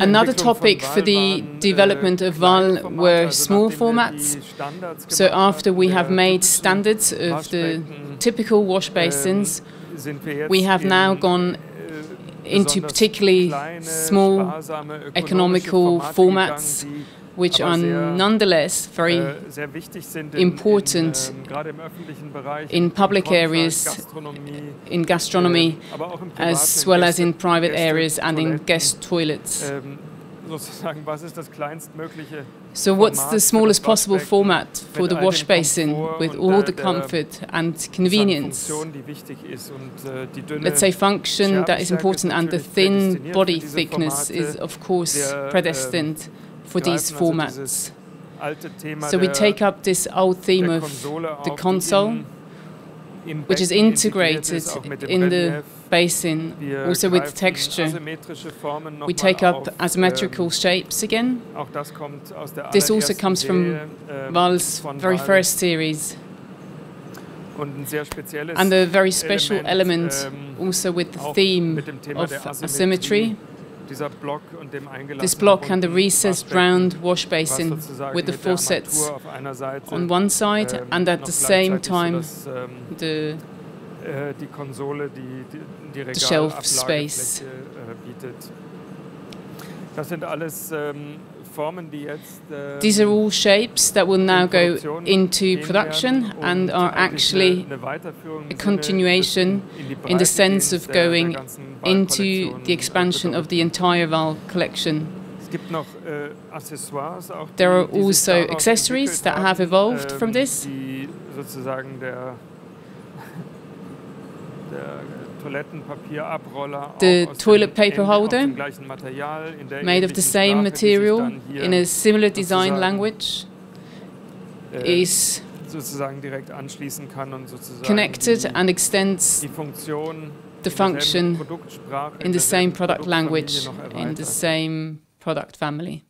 Another topic for the äh, development of VAL were small formats. So after we have made standards of the typical wash basins, we have now gone into particularly small economical formats which are nonetheless very important in public areas, in gastronomy, as well as in private areas and in guest toilets. Ähm, so what's the smallest possible format for the wash basin with all the comfort and convenience? Äh, Let's say function that is important and the thin body thickness is of course predestined for these formats. So we take up this old theme of the console, which is integrated in the basin, also with texture. We take up asymmetrical shapes again. This also comes from VAL's very first series. And a very special element also with the theme of asymmetry this block and the recessed round wash basin with the faucets on one side ähm, and at the same time the, äh, the shelf space. Äh, das sind alles ähm, these are all shapes that will now go into production and are actually a continuation in the sense of going into the expansion of the entire VAL collection. There are also accessories that have evolved from this. The toilet paper holder, made of the same material in a similar design language, äh, is connected and extends the function in the same product language, in the same product family.